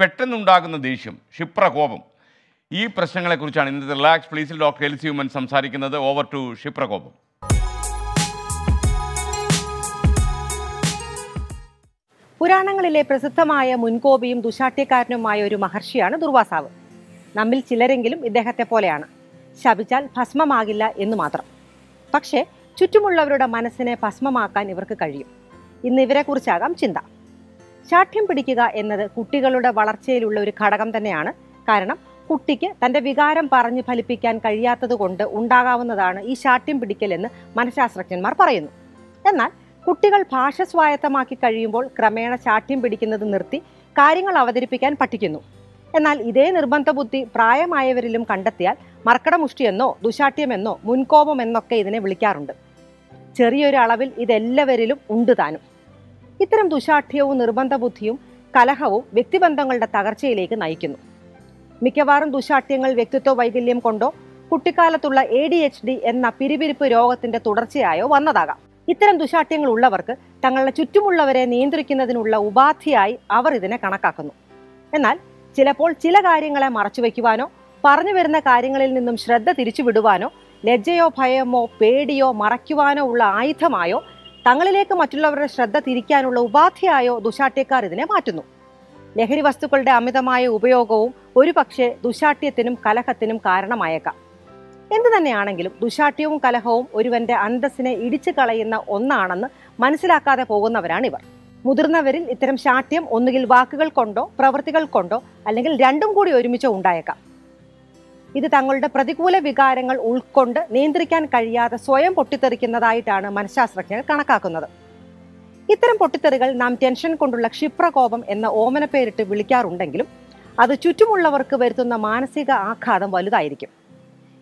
പെട്ടെന്നുണ്ടാകുന്ന ദേഷ്യം ക്ഷിപ്രകോപം. ഈ പ്രശ്നങ്ങളെക്കുറിച്ചാണ് ഇന്നത്തെ റിലാക്സ് പ്ലീസിൽ ഡോക്ടർ എൽസി ഉമ്മൻ സംസാരിക്കുന്നത്. ഓവർ ടു ക്ഷിപ്രകോപം. പുരാണങ്ങളിലെ പ്രസിദ്ധമായ മുൻകോപിയും ദുശാഠ്യക്കാരനുമായ ഒരു മഹർഷിയാണ് ദുർവാസാവ്. നമ്മിൽ ചിലരെങ്കിലും ഇദ്ദേഹത്തെ പോലെയാണ്. ശപിച്ചാൽ ഭസ്മമാകില്ല എന്ന് മാത്രം. പക്ഷേ ചുറ്റുമുള്ളവരുടെ മനസ്സിനെ ഭസ്മമാക്കാൻ ഇവർക്ക് കഴിയും. ഇന്ന് ഇവരെക്കുറിച്ചാകാം ചിന്ത. ശാഠ്യം പിടിക്കുക എന്നത് കുട്ടികളുടെ വളർച്ചയിലുള്ള ഒരു ഘടകം തന്നെയാണ്. കാരണം കുട്ടിക്ക് തന്റെ വികാരം പറഞ്ഞ് ഫലിപ്പിക്കാൻ കഴിയാത്തത് കൊണ്ട് ഉണ്ടാകാവുന്നതാണ് ഈ ശാഠ്യം പിടിക്കൽ എന്ന് മനഃശാസ്ത്രജ്ഞന്മാർ പറയുന്നു. എന്നാൽ കുട്ടികൾ ഭാഷ സ്വായത്തമാക്കി കഴിയുമ്പോൾ ക്രമേണ ശാഠ്യം പിടിക്കുന്നത് നിർത്തി കാര്യങ്ങൾ അവതരിപ്പിക്കാൻ പഠിക്കുന്നു. എന്നാൽ ഇതേ നിർബന്ധ ബുദ്ധി പ്രായമായവരിലും കണ്ടെത്തിയാൽ മർക്കടമുഷ്ടിയെന്നോ ദുശാഠ്യമെന്നോ മുൻകോപമെന്നൊക്കെ ഇതിനെ വിളിക്കാറുണ്ട്. ചെറിയൊരു അളവിൽ ഇതെല്ലാവരിലും ഉണ്ട് താനും. ഇത്തരം ദുശാഠ്യവും നിർബന്ധ ബുദ്ധിയും കലഹവും വ്യക്തിബന്ധങ്ങളുടെ തകർച്ചയിലേക്ക് നയിക്കുന്നു. മിക്കവാറും ദുശാഠ്യങ്ങൾ വ്യക്തിത്വ വൈകല്യം കൊണ്ടോ കുട്ടിക്കാലത്തുള്ള എ ഡി എച്ച് ഡി എന്ന പിരിപിരിപ്പ് രോഗത്തിന്റെ തുടർച്ചയായോ വന്നതാകാം. ഇത്തരം ദുശാഠ്യങ്ങൾ ഉള്ളവർക്ക് തങ്ങളുടെ ചുറ്റുമുള്ളവരെ നിയന്ത്രിക്കുന്നതിനുള്ള ഉപാധിയായി അവർ ഇതിനെ കണക്കാക്കുന്നു. എന്നാൽ ചിലപ്പോൾ ചില കാര്യങ്ങളെ മറച്ചു മറച്ചുവെക്കുവാനോ പറഞ്ഞു വരുന്ന കാര്യങ്ങളിൽ നിന്നും ശ്രദ്ധ തിരിച്ചുവിടുവാനോ ലജ്ജയോ ഭയമോ പേടിയോ മറയ്ക്കുവാനോ ഉള്ള ആയുധമായോ തങ്ങളിലേക്ക് മറ്റുള്ളവരുടെ ശ്രദ്ധ തിരിക്കാനുള്ള ഉപാധിയായോ ദുശാട്ട്യക്കാർ ഇതിനെ മാറ്റുന്നു. ലഹരി വസ്തുക്കളുടെ അമിതമായ ഉപയോഗവും ഒരുപക്ഷെ ദുശാട്ട്യത്തിനും കലഹത്തിനും കാരണമായേക്കാം. എന്തു തന്നെയാണെങ്കിലും ദുശാട്ട്യവും കലഹവും ഒരുവന്റെ അന്തസ്സിനെ ഇടിച്ചു കളയുന്ന ഒന്നാണെന്ന് മനസ്സിലാക്കാതെ പോകുന്നവരാണിവർ മുതിർന്നവരിൽ ഇത്തരം ശാഠ്യം ഒന്നുകിൽ വാക്കുകൾ കൊണ്ടോ പ്രവൃത്തികൾ കൊണ്ടോ അല്ലെങ്കിൽ രണ്ടും കൂടി ഒരുമിച്ചോ ഉണ്ടായേക്കാം. ഇത് തങ്ങളുടെ പ്രതികൂല വികാരങ്ങൾ ഉൾക്കൊണ്ട് നിയന്ത്രിക്കാൻ കഴിയാതെ സ്വയം പൊട്ടിത്തെറിക്കുന്നതായിട്ടാണ് മനഃശാസ്ത്രജ്ഞർ കണക്കാക്കുന്നത്. ഇത്തരം പൊട്ടിത്തെറികൾ നാം ടെൻഷൻ കൊണ്ടുള്ള ക്ഷിപ്രകോപം എന്ന ഓമന പേരിട്ട് വിളിക്കാറുണ്ടെങ്കിലും അത് ചുറ്റുമുള്ളവർക്ക് വരുത്തുന്ന മാനസിക ആഘാതം വലുതായിരിക്കും.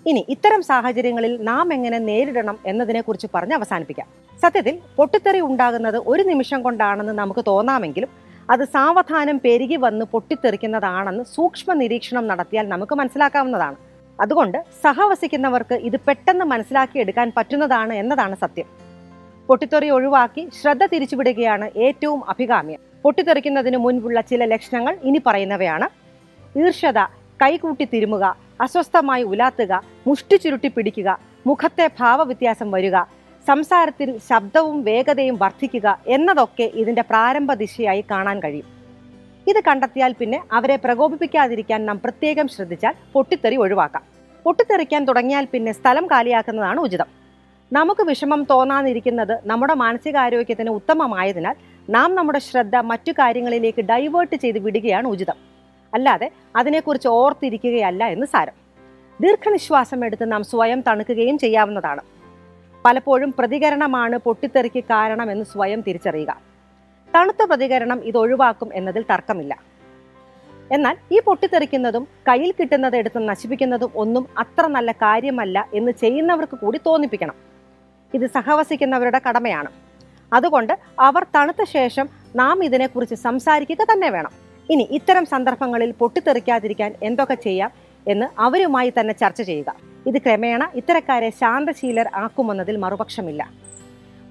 ഇനി ഇത്തരം സാഹചര്യങ്ങളിൽ നാം എങ്ങനെ നേരിടണം എന്നതിനെക്കുറിച്ച് പറഞ്ഞ് അവസാനിപ്പിക്കാം. സത്യത്തിൽ പൊട്ടിത്തെറി ഉണ്ടാകുന്നത് ഒരു നിമിഷം കൊണ്ടാണെന്ന് നമുക്ക് തോന്നാമെങ്കിലും അത് സാവധാനം പെരുകി വന്ന് പൊട്ടിത്തെറിക്കുന്നതാണെന്ന് സൂക്ഷ്മ നിരീക്ഷണം നടത്തിയാൽ നമുക്ക് മനസ്സിലാക്കാവുന്നതാണ്. അതുകൊണ്ട് സഹവസിക്കുന്നവർക്ക് ഇത് പെട്ടെന്ന് മനസ്സിലാക്കിയെടുക്കാൻ പറ്റുന്നതാണ് എന്നതാണ് സത്യം. പൊട്ടിത്തെറി ഒഴിവാക്കി ശ്രദ്ധ തിരിച്ചുവിടുകയാണ് ഏറ്റവും അഭികാമ്യം. പൊട്ടിത്തെറിക്കുന്നതിന് മുൻപുള്ള ചില ലക്ഷണങ്ങൾ ഇനി പറയുന്നവയാണ്. ഈർഷ്യത കൈകൂട്ടി തിരുമുക അസ്വസ്ഥമായി ഉലാത്തുക മുഷ്ടി ചുരുട്ടി പിടിക്കുക മുഖത്തെ ഭാവവ്യത്യാസം വരിക സംസാരത്തിൽ ശബ്ദവും വേഗതയും വർദ്ധിക്കുക എന്നതൊക്കെ ഇതിന്റെ പ്രാരംഭ ദിശയായി കാണാൻ കഴിയും. ഇത് കണ്ടെത്തിയാൽ പിന്നെ അവരെ പ്രകോപിപ്പിക്കാതിരിക്കാൻ നാം പ്രത്യേകം ശ്രദ്ധിച്ചാൽ പൊട്ടിത്തെറി ഒഴിവാക്കാം. പൊട്ടിത്തെറിക്കാൻ തുടങ്ങിയാൽ പിന്നെ സ്ഥലം കാലിയാക്കുന്നതാണ് ഉചിതം. നമുക്ക് വിഷമം തോന്നാതിരിക്കുന്നത് നമ്മുടെ മാനസികാരോഗ്യത്തിന് ഉത്തമമായതിനാൽ നാം നമ്മുടെ ശ്രദ്ധ മറ്റു കാര്യങ്ങളിലേക്ക് ഡൈവേർട്ട് ചെയ്ത് വിടുകയാണ് ഉചിതം. അല്ലാതെ അതിനെക്കുറിച്ച് ഓർത്തിരിക്കുകയല്ല എന്ന് സാരം. ദീർഘനിശ്വാസം എടുത്ത് നാം സ്വയം തണുക്കുകയും ചെയ്യാവുന്നതാണ്. പലപ്പോഴും പ്രതികരണമാണ് പൊട്ടിത്തെറിക്ക് കാരണമെന്ന് സ്വയം തിരിച്ചറിയുക. തണുത്ത പ്രതികരണം ഇത് ഒഴിവാക്കും എന്നതിൽ തർക്കമില്ല. എന്നാൽ ഈ പൊട്ടിത്തെറിക്കുന്നതും കയ്യിൽ കിട്ടുന്നത് എടുത്ത് നശിപ്പിക്കുന്നതും ഒന്നും അത്ര നല്ല കാര്യമല്ല എന്ന് ചെയ്യുന്നവർക്ക് കൂടി തോന്നിപ്പിക്കണം. ഇത് സഹവസിക്കുന്നവരുടെ കടമയാണ്. അതുകൊണ്ട് അവർ തണുത്ത ശേഷം നാം ഇതിനെക്കുറിച്ച് സംസാരിക്കുക തന്നെ വേണം. ഇനി ഇത്തരം സന്ദർഭങ്ങളിൽ പൊട്ടിത്തെറിക്കാതിരിക്കാൻ എന്തൊക്കെ ചെയ്യാം എന്ന് അവരുമായി തന്നെ ചർച്ച ചെയ്യുക. ഇത് ക്രമേണ ഇത്തരക്കാരെ ശാന്തശീലർ ആക്കുമെന്നതിൽ മറുപക്ഷമില്ല.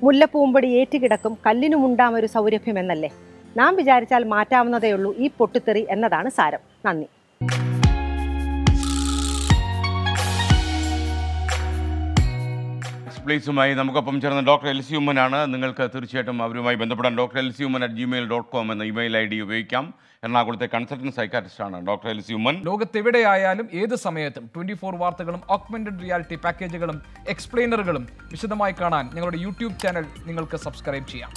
മുല്ലപ്പൂമ്പടി ഏറ്റുകിടക്കും കല്ലിനുമുണ്ടാമൊരു സൗരഭ്യം എന്നല്ലേ? നാം വിചാരിച്ചാൽ മാറ്റാവുന്നതേയുള്ളൂ ഈ പൊട്ടിത്തെറി എന്നതാണ് സാരം. നന്ദി. പ്ലീസുമായി നമുക്കൊപ്പം ചേർന്ന ഡോക്ടർ എൽ സി ഉമ്മനാണ്. നിങ്ങൾക്ക് തീർച്ചയായിട്ടും അവരുമായി ബന്ധപ്പെടാൻ doctor L C Oommen at gmail dot com എന്ന ഇമെയിൽ ഐ ഡി ഉപയോഗിക്കാം. എറണാകുളത്തെ കൺസൾട്ടന്റ് സൈക്കാട്രിസ്റ്റാണ് ഡോക്ടർ എൽ സി ഉമ്മൻ. ലോകത്തെവിടെയായാലും ഏത് സമയത്തും ട്വന്റി ഫോർ വാർത്തകളും ഓഗ്മെന്റഡ് റിയാലിറ്റി പാക്കേജുകളും എക്സ്പ്ലെയിനറുകളും വിശദമായി കാണാൻ ഞങ്ങളുടെ യൂട്യൂബ് ചാനൽ നിങ്ങൾക്ക് സബ്സ്ക്രൈബ് ചെയ്യാം.